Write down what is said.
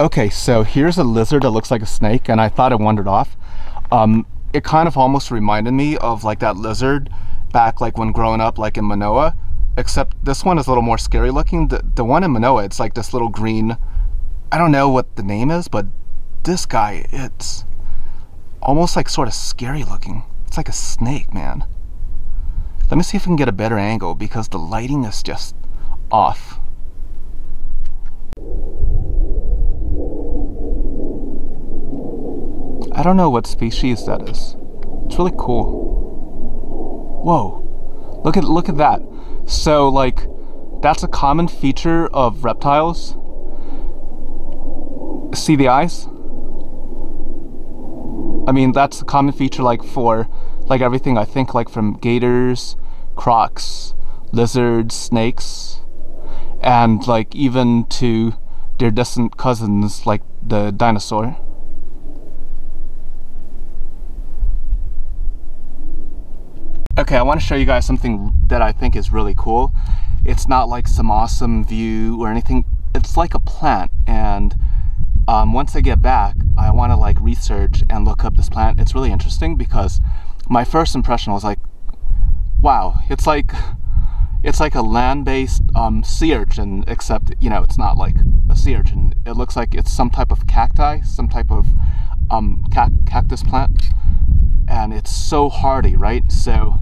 Okay, so here's a lizard that looks like a snake, and I thought it wandered off. Um, it kind of almost reminded me of like that lizard back like when growing up, like in Manoa, except this one is a little more scary looking. The, the one in Manoa, it's like this little green, I don't know what the name is, but this guy, it's almost like sort of scary looking. It's like a snake, man. Let me see if I can get a better angle because the lighting is just off. I don't know what species that is. It's really cool. Whoa. Look at look at that. So like that's a common feature of reptiles. See the eyes? I mean that's a common feature like for like everything I think like from gators, crocs, lizards, snakes, and like even to their distant cousins like the dinosaur. Okay, I want to show you guys something that I think is really cool. It's not like some awesome view or anything. It's like a plant and um, once I get back, I want to like research and look up this plant. It's really interesting because my first impression was like, wow, it's like it's like a land-based um, sea urchin, except you know it's not like a sea urchin. It looks like it's some type of cacti, some type of um, cac cactus plant, and it's so hardy, right? So